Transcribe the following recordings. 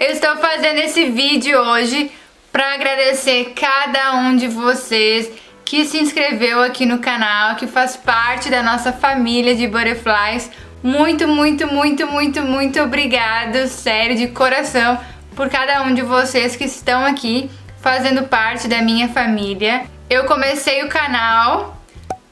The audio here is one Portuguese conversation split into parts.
Eu estou fazendo esse vídeo hoje para agradecer cada um de vocês que se inscreveu aqui no canal, que faz parte da nossa família de Butterflies. Muito, muito, muito, muito, muito obrigado, sério, de coração, por cada um de vocês que estão aqui fazendo parte da minha família. Eu comecei o canal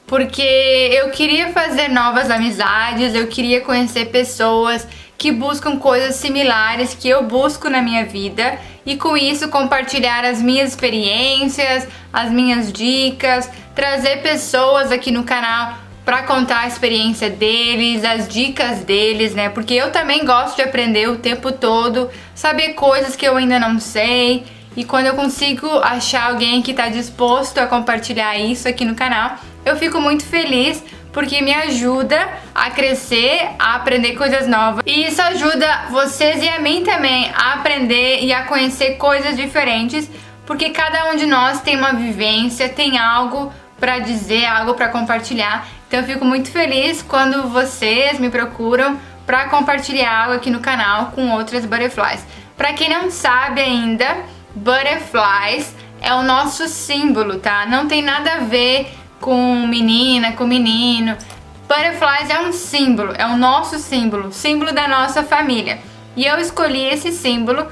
porque eu queria fazer novas amizades, eu queria conhecer pessoas que buscam coisas similares que eu busco na minha vida e com isso compartilhar as minhas experiências, as minhas dicas, trazer pessoas aqui no canal para contar a experiência deles, as dicas deles, né? Porque eu também gosto de aprender o tempo todo, saber coisas que eu ainda não sei. E quando eu consigo achar alguém que está disposto a compartilhar isso aqui no canal, eu fico muito feliz porque me ajuda a crescer, a aprender coisas novas. E isso ajuda vocês e a mim também a aprender e a conhecer coisas diferentes, porque cada um de nós tem uma vivência, tem algo para dizer, algo para compartilhar. Então eu fico muito feliz quando vocês me procuram para compartilhar algo aqui no canal com outras butterflies. Para quem não sabe ainda, butterflies é o nosso símbolo, tá? Não tem nada a ver com menina, com menino. Butterflies é um símbolo, é o nosso símbolo, símbolo da nossa família. E eu escolhi esse símbolo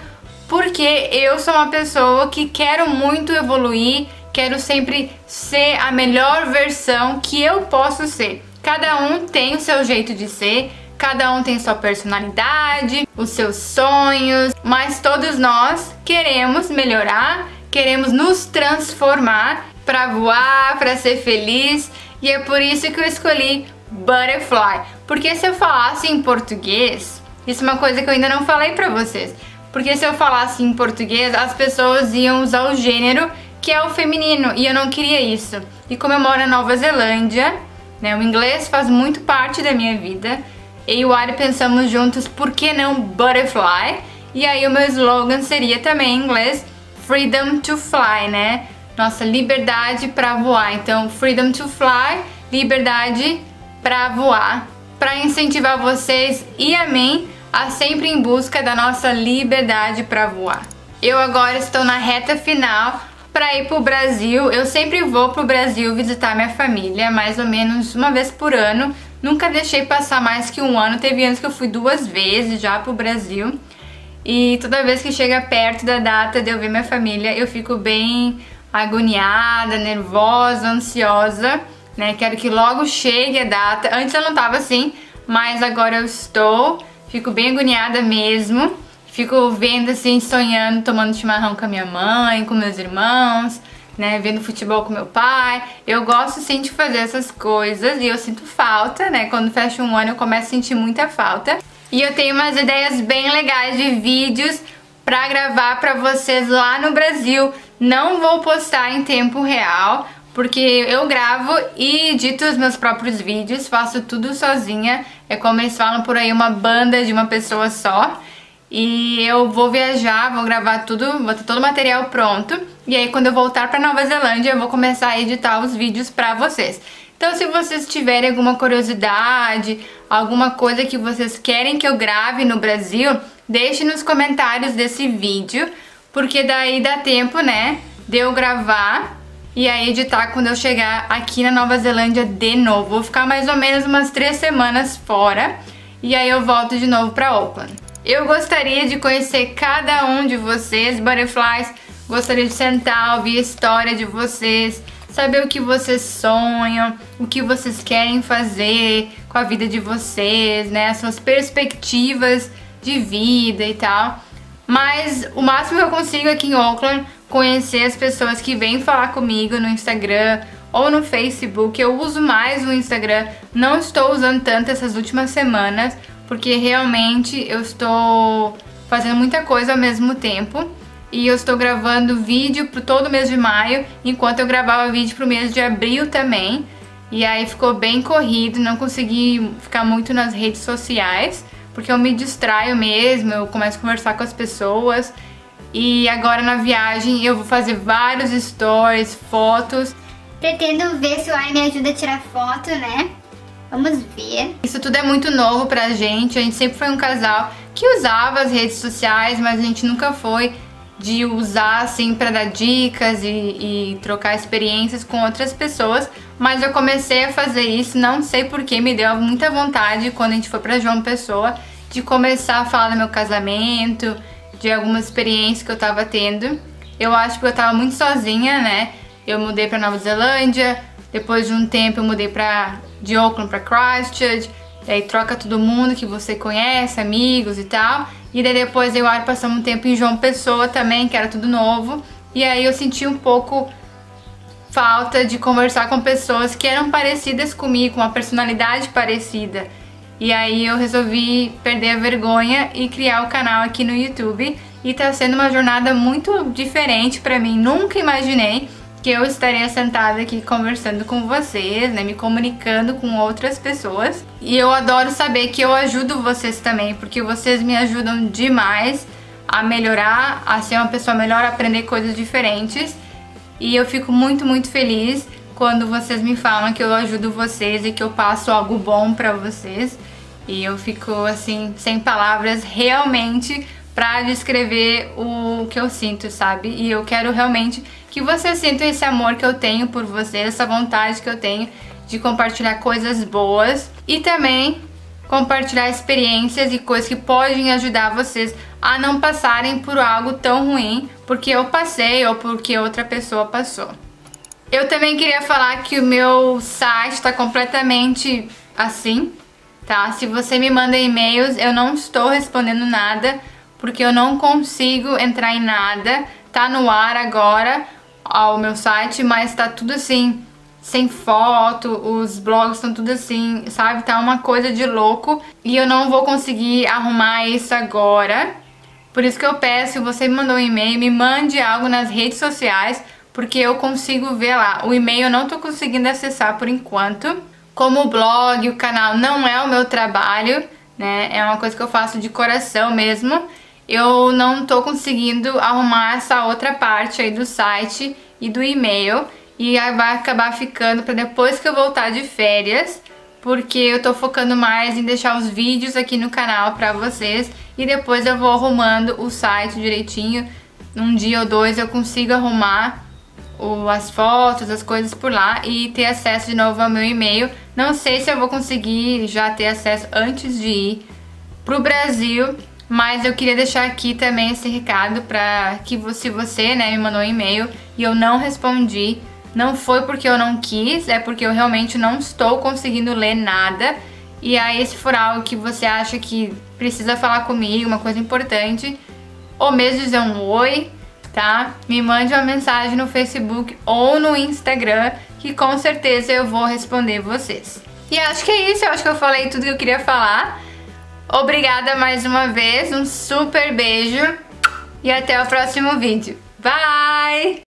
porque eu sou uma pessoa que quero muito evoluir, quero sempre ser a melhor versão que eu posso ser. Cada um tem o seu jeito de ser, cada um tem sua personalidade, os seus sonhos, mas todos nós queremos melhorar, queremos nos transformar para voar, para ser feliz, e é por isso que eu escolhi butterfly. Porque se eu falasse em português, isso é uma coisa que eu ainda não falei para vocês. Porque se eu falasse em português, as pessoas iam usar o gênero que é o feminino, e eu não queria isso. E como eu moro na Nova Zelândia, né, o inglês faz muito parte da minha vida. E o Ari pensamos juntos, por que não butterfly? E aí o meu slogan seria também em inglês, freedom to fly, né? Nossa liberdade para voar. Então, freedom to fly, liberdade para voar, para incentivar vocês e a mim a sempre em busca da nossa liberdade para voar. Eu agora estou na reta final para ir para o Brasil. Eu sempre vou para o Brasil visitar minha família, mais ou menos uma vez por ano. Nunca deixei passar mais que um ano. Teve anos que eu fui duas vezes já para o Brasil. E toda vez que chega perto da data de eu ver minha família, eu fico bem agoniada, nervosa, ansiosa, né? Quero que logo chegue a data. Antes eu não tava assim, mas agora eu estou. Fico bem agoniada mesmo. Fico vendo assim, sonhando, tomando chimarrão com a minha mãe, com meus irmãos, né, vendo futebol com meu pai. Eu gosto sim de fazer essas coisas e eu sinto falta, né? Quando fecha um ano eu começo a sentir muita falta. E eu tenho umas ideias bem legais de vídeos pra gravar pra vocês lá no Brasil. Não vou postar em tempo real, porque eu gravo e edito os meus próprios vídeos, faço tudo sozinha. É como eles falam por aí, uma banda de uma pessoa só. E eu vou viajar, vou gravar tudo, vou ter todo o material pronto. E aí quando eu voltar pra Nova Zelândia, eu vou começar a editar os vídeos pra vocês. Então se vocês tiverem alguma curiosidade, alguma coisa que vocês querem que eu grave no Brasil, deixe nos comentários desse vídeo porque daí dá tempo, né, de eu gravar e aí editar quando eu chegar aqui na Nova Zelândia de novo. Vou ficar mais ou menos umas três semanas fora e aí eu volto de novo pra Auckland. Eu gostaria de conhecer cada um de vocês, Butterflies, gostaria de sentar, ouvir a história de vocês, saber o que vocês sonham, o que vocês querem fazer com a vida de vocês, né, as suas perspectivas de vida e tal. Mas o máximo que eu consigo aqui em Auckland conhecer as pessoas que vêm falar comigo no Instagram ou no Facebook. Eu uso mais o Instagram, não estou usando tanto essas últimas semanas, porque realmente eu estou fazendo muita coisa ao mesmo tempo. E eu estou gravando vídeo para todo mês de maio, enquanto eu gravava vídeo para o mês de abril também. E aí ficou bem corrido, não consegui ficar muito nas redes sociais porque eu me distraio mesmo, eu começo a conversar com as pessoas. E agora na viagem eu vou fazer vários stories, fotos. Pretendo ver se o Ari me ajuda a tirar foto, né? Vamos ver. Isso tudo é muito novo pra gente. A gente sempre foi um casal que usava as redes sociais, mas a gente nunca foi de usar assim para dar dicas e, e, trocar experiências com outras pessoas, mas eu comecei a fazer isso, não sei porque me deu muita vontade quando a gente foi para João Pessoa de começar a falar do meu casamento, de algumas experiências que eu tava tendo. Eu acho que eu tava muito sozinha, né? Eu mudei para Nova Zelândia, depois de um tempo eu mudei para de Auckland para Christchurch, daí troca todo mundo que você conhece, amigos e tal. E daí depois eu e passamos um tempo em João Pessoa também, que era tudo novo. E aí eu senti um pouco falta de conversar com pessoas que eram parecidas comigo, com uma personalidade parecida. E aí eu resolvi perder a vergonha e criar o canal aqui no YouTube. E tá sendo uma jornada muito diferente pra mim. Nunca imaginei que eu estaria sentada aqui conversando com vocês, né, me comunicando com outras pessoas. E eu adoro saber que eu ajudo vocês também, porque vocês me ajudam demais a melhorar, a ser uma pessoa melhor, a aprender coisas diferentes. E eu fico muito, muito feliz quando vocês me falam que eu ajudo vocês e que eu passo algo bom para vocês. E eu fico assim, sem palavras, realmente pra descrever o que eu sinto, sabe? E eu quero realmente que vocês sintam esse amor que eu tenho por vocês, essa vontade que eu tenho de compartilhar coisas boas e também compartilhar experiências e coisas que podem ajudar vocês a não passarem por algo tão ruim porque eu passei ou porque outra pessoa passou. Eu também queria falar que o meu site está completamente assim, tá? Se você me manda e-mails, eu não estou respondendo nada porque eu não consigo entrar em nada. Tá no ar agora ao meu site, mas tá tudo assim, sem foto, os blogs estão tudo assim, sabe? Tá uma coisa de louco e eu não vou conseguir arrumar isso agora. Por isso que eu peço, você me mandou um e-mail, me mande algo nas redes sociais, porque eu consigo ver lá. O e-mail eu não tô conseguindo acessar por enquanto. Como o blog, o canal não é o meu trabalho, né? É uma coisa que eu faço de coração mesmo eu não tô conseguindo arrumar essa outra parte aí do site e do e-mail e vai acabar ficando para depois que eu voltar de férias, porque eu tô focando mais em deixar os vídeos aqui no canal para vocês e depois eu vou arrumando o site direitinho. Um dia ou dois eu consigo arrumar o, as fotos, as coisas por lá e ter acesso de novo ao meu e-mail. Não sei se eu vou conseguir já ter acesso antes de ir pro Brasil, mas eu queria deixar aqui também esse recado para que se você né, me mandou um e-mail e eu não respondi, não foi porque eu não quis, é porque eu realmente não estou conseguindo ler nada. E aí se for algo que você acha que precisa falar comigo, uma coisa importante, ou mesmo dizer um oi, tá? Me mande uma mensagem no Facebook ou no Instagram que com certeza eu vou responder vocês. E acho que é isso, eu acho que eu falei tudo que eu queria falar. Obrigada mais uma vez, um super beijo e até o próximo vídeo. Bye!